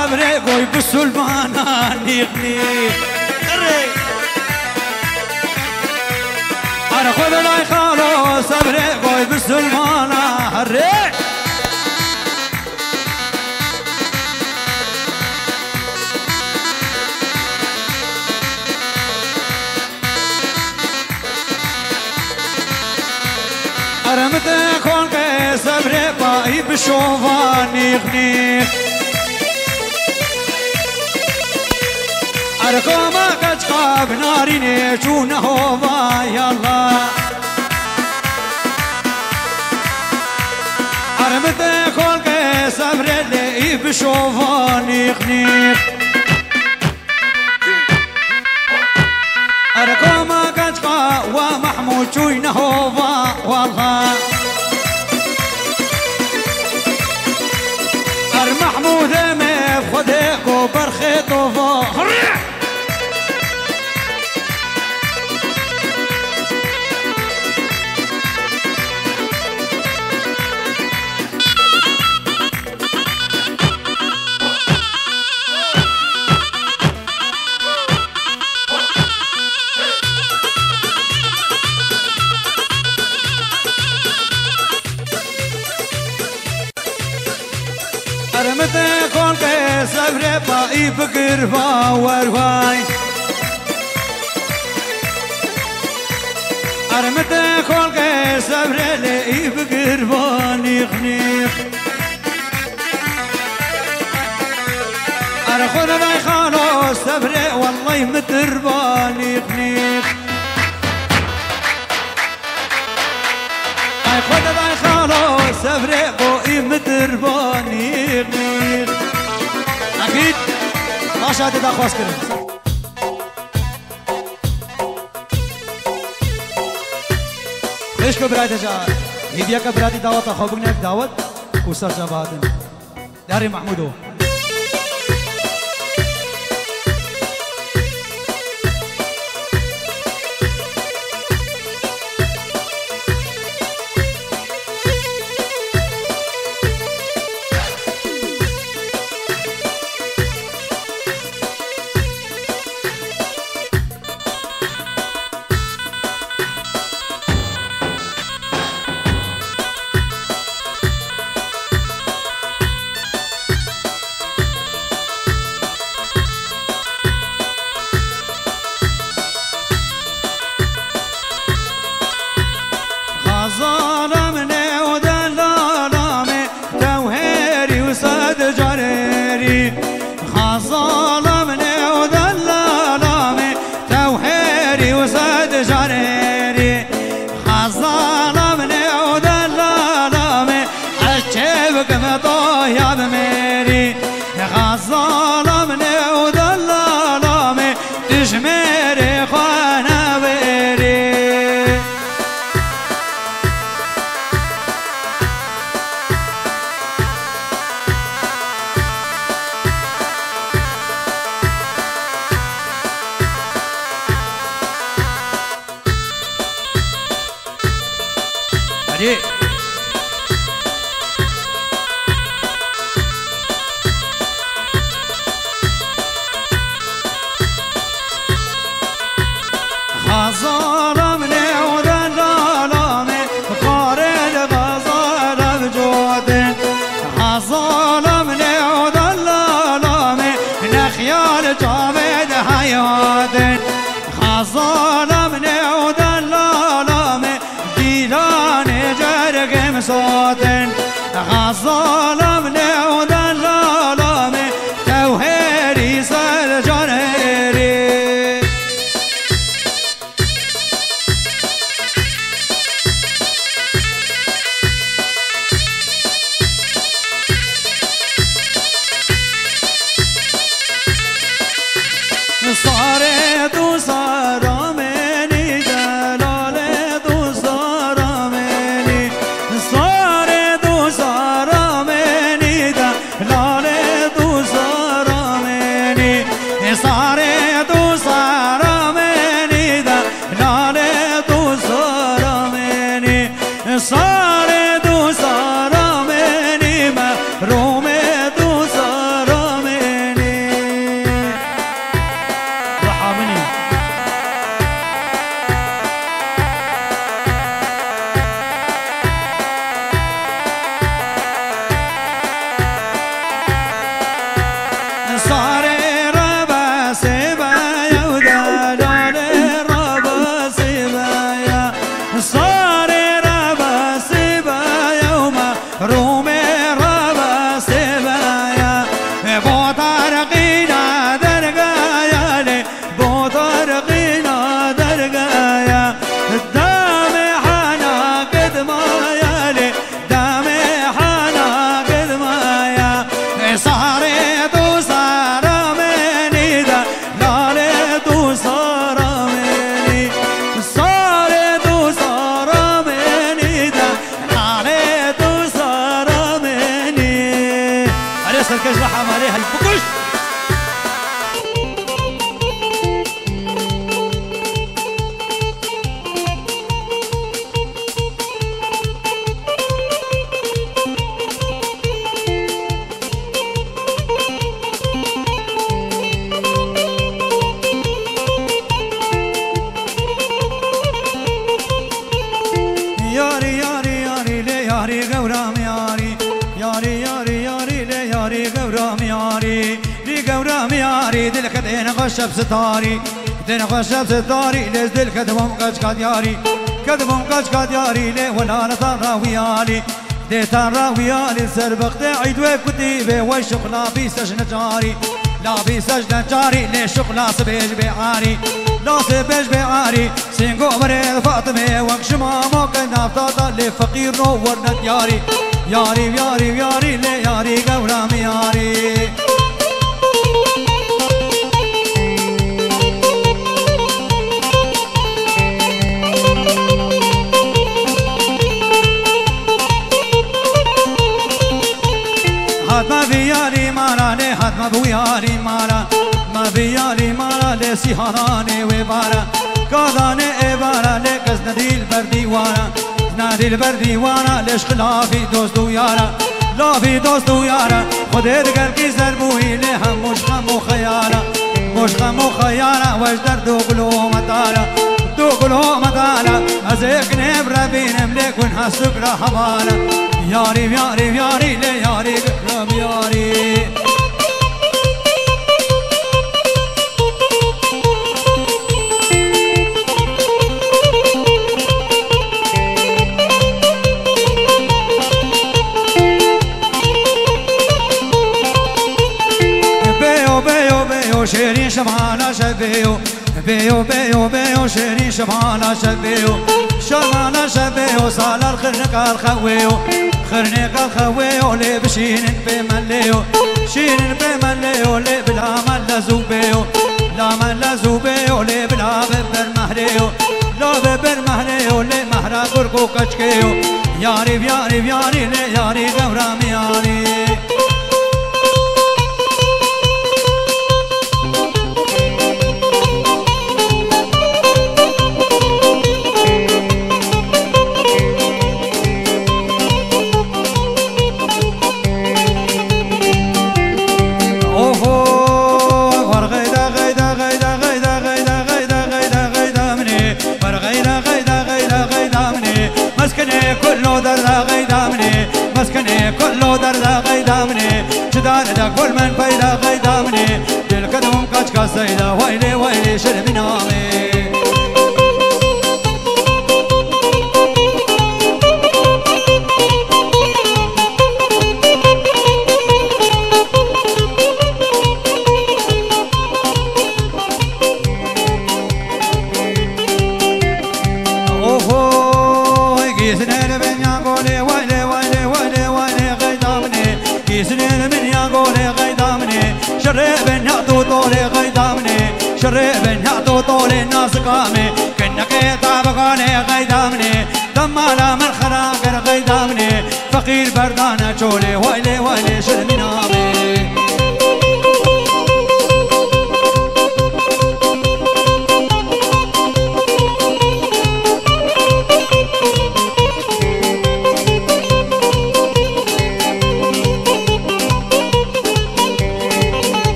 صبري قوي بالسلمان نيغني أنا خذ لا خالو صبري قوي بالسلمان هري أرمت كون صبري باي بشوفان يغني أركوما كتقاب ناري جون هوما يلا أرمت كون صبري لي بشوفان يغني أركوما كتقا ومحمود جوين هوما والله محمود ما خذك وبرخيط وفوق بگیر باور وای کن که صبر لی بگیر بانیخ نیخ ار خود دای خانو صبر والله متر بانیخ نیخ ای خود دای خانو صبر قوی متر بانیخ نیخ ما شاهد دا خواست کرد خیش کو برای جا هدیه کا برای دعوت خوبگ نه دعوت کو سر جا بعد داری محمودو. جرق مسود Paradis. دين غشب ستاري دين غشب ستاري ليز دل كدبهم قج كدياري كدبهم قج كدياري لي ولا نطار ويالي دي ترى ويالي سربقت عيد وكتيبه وشقنا في سجن جاري لا في سجن جاري لي شقنا سبيج بعاري لا سبيج بعاري سينقو مريض فاطمه وكشما موكن نفتاتا لفقير نور ياري ياري ياري ياري لي ياري قولام ياري ما ما بو ياري مارا ما ياري مارا لي سيهاراني وبارا قاداني إبارا لي قز نديل بردي وارا نديل بردي وارا ليش خلافي دوست ويارا لا في دوست ويارا خدي دقل كي زربوي لي هم مش خم وخيارا مش خم وخيارا وش درد وقلو مطارا تقولوا مطالع أزيك نبرة بين ملك ونحسك رحمانا ياري ياري ياري لي ياري قرب ياري بيو شيرين شبعانة شبيو. بيو بيو بيو شيرين شبعانة شبيو. شبعانة شبيو صال الخرنق الخويو. خرنق الخويو لي بشين بمليو. شين بمليو لي بلا مل زوبيو لا زوبيو لي بلا ببر مهريو لا مهريو لي مهرا قرقو كشكيو ياري ياري ياري كل من بيدا غيدامني دل كدوم كاش كاسيدا ويلي ويلي شرب نعطو طولي الناس قامي كنك طابقاني غيدامني دمانا من خراقر غيدامني فقير بردانا شولي ويلي ويلي شرب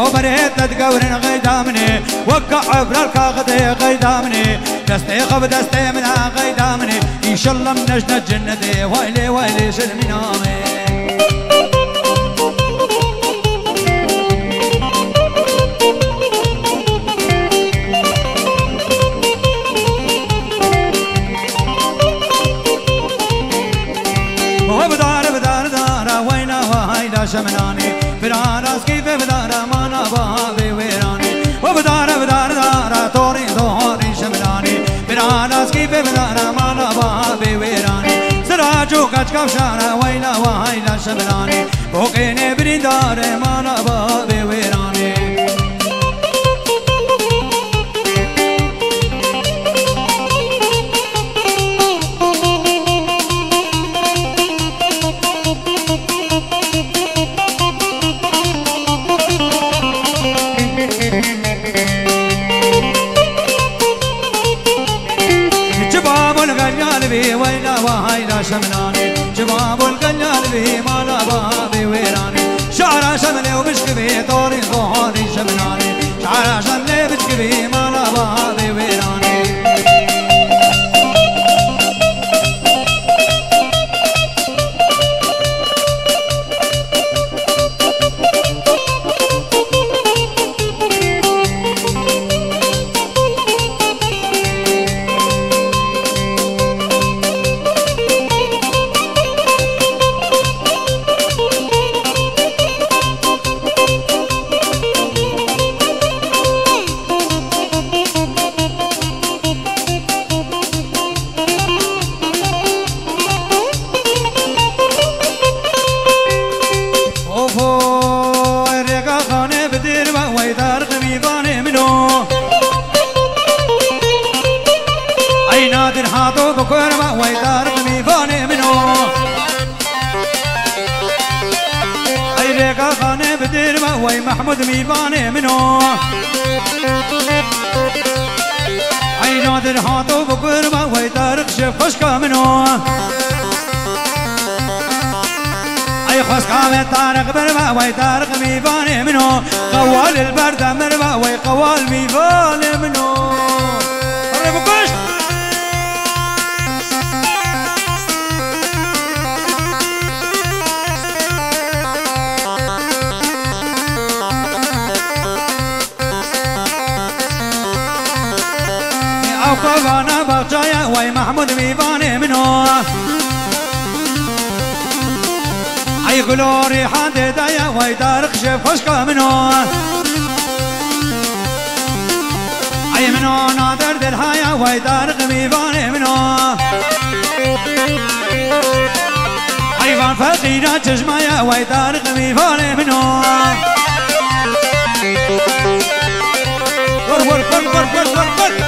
سينكو بريت تدقور غيدامني وقع عبر الكاغدي غيدامني. دستي خب دستي من غيدامني. إن شاء الله من نجنة جنتي ويلي ويلي شرمي نامي. شمناني. سراجو كاش كفشارا ويلا وهيلا شمناني بوكيني بريدار مانا دقيقة خانة بدير وهوي محمود ميباني منو. عينا درهاتو بكر وهوي طارق شف خشكا منو. أي خشكا من طارق بربا وهوي طارق ميباني منو. قوال البرد مربا وهوي قوال ميباني منو. قوانا بغجايا وي محمود ميباني منو. اي غلوري حد دايا وي دارق شف خشكا منو. اي منو نادر درهايا وي دارق ميباني منو. اي فان فقيرا چشمايا وي دارق ميباني منو. ور ور ور ور ور ور.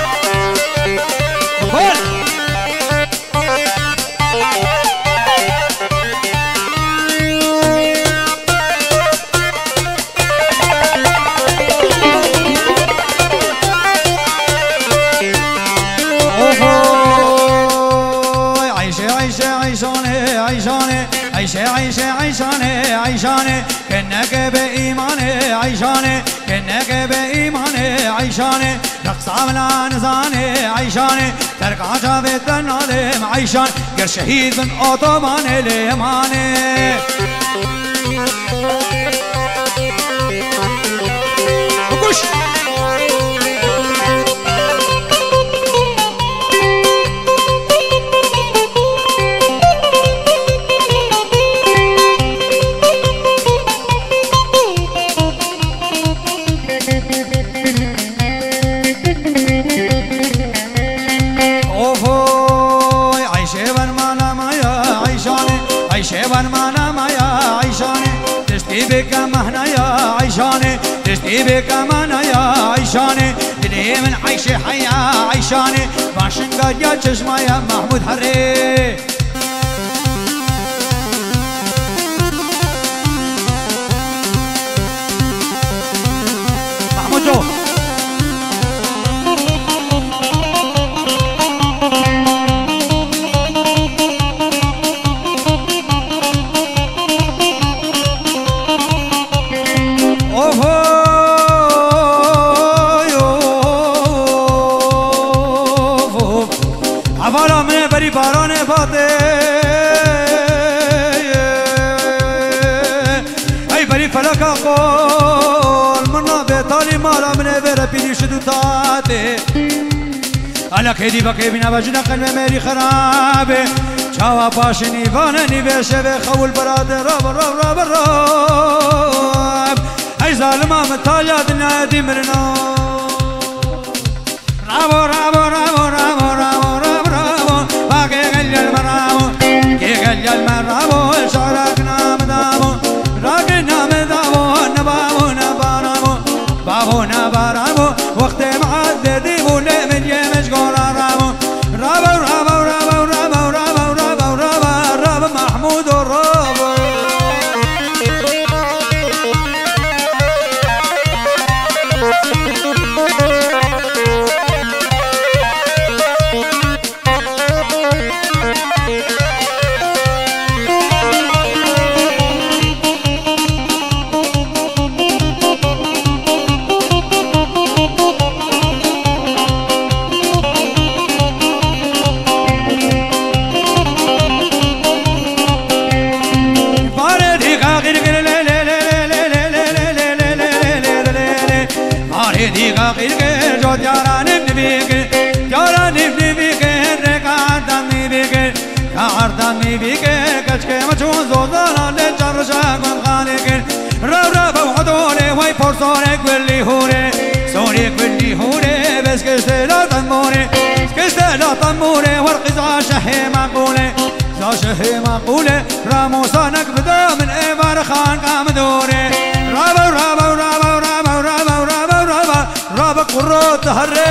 عيشي عيشي عيشاني عيشاني كأنك بإيماني عيشاني كأنك بإيماني عيشاني رقص عملا نزاني عيشاني ترك عجب الدنالم عيشان قر شهيد من لے مانے۔ بك مهنا يا عيشاني تشتي بك مهنا يا عيشاني دني من عيش حيا عيشاني. باشن قد يا چشما يا محمود حري. حالا که دیبا که بینا بجنا قلب میری خرابه. چاوا پاش نیوانه نیوشه به خول برادر راب راب راب راب ای ظالما متالیا دنیا دی مرنا رابو رابو رابو رابو رابو رابو رابو. باقي غلي المرابو كي غلي المرابو دقیقه جو دیارانیم نبیگه دیارانیم نبیگه رکاردم نبیگه کاردم نبیگه کچکه مچون زوزالان چرشا گون خانگه رو رو بو حدوله وی پرسانه گلی هوره سوری گلی هوره بس کشته لاتن موره کشته لاتن موره ورقزا شهی مقبوله زا شهی مقبوله راموسانک بدا من ایوار خان قام دوره घुरो धरे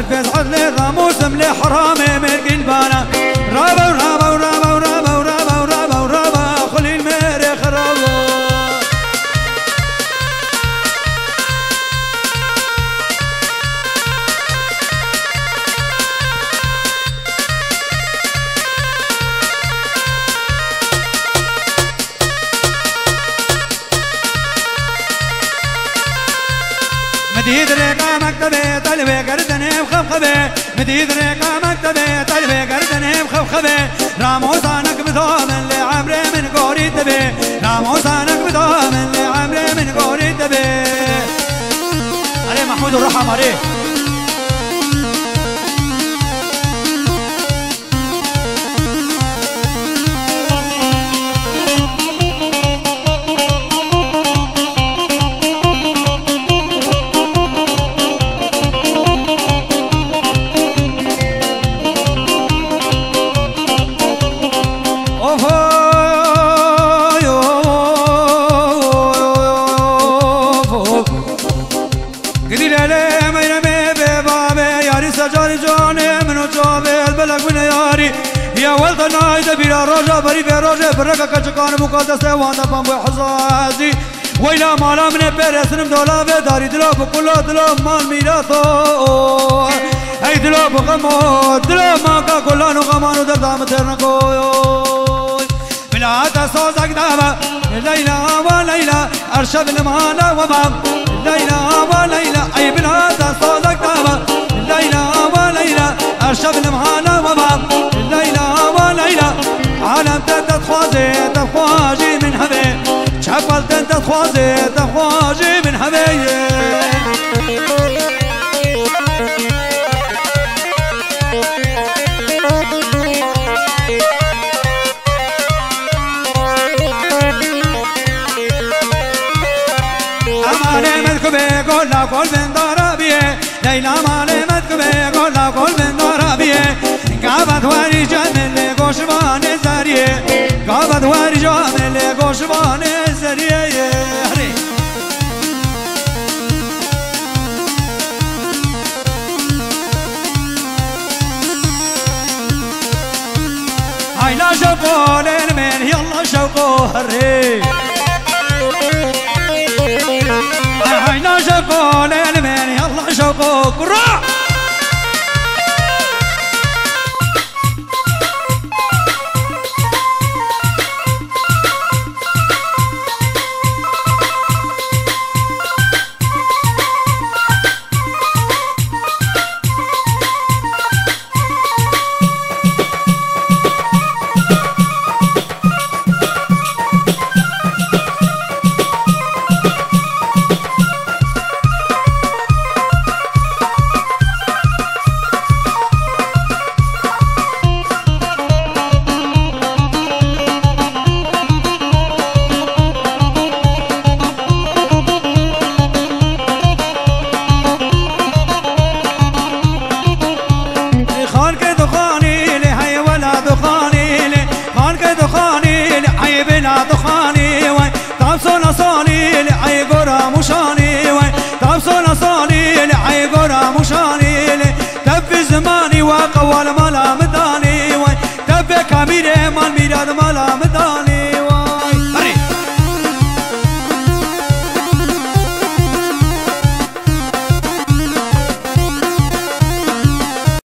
نفس عدل غموس ملي حرامي من بالي جديد ريقة به طلبي قردني خب راموزانك بدوم اللي عمري من قوري به راموزانك بدوم اللي عمري من گوری تبی علي محمود الرحم عليه اول تنای دبیر روزه بری به روزه برگه کچکان مقدس وان دپم به حزازی ویلا مالا من پرسنم دولا و داری دلا بکلا دلا مال میراثو ای دلا بغمو دلا ما کا کلانو غمانو دردام ترنگو ملا تسوزک دابا ليلى وليلى أرشب المانا وباب ليلى وليلى أي بلا تصادق دابا ليلى وليلى أرشب المانا وباب ليلى. عالم تنت تخوازي تخواجي من حبي شعبال تنت تخوازي تخواجي من حبي گوشوان زریه. قابد وار جان لی گوشوان زریه. هری. عینا شبولین من یلا شوقو هری. عینا شبولین من یلا شوقو قرآن قوال مالا مداني وي تبي كاميري مال ميراد مالا مداني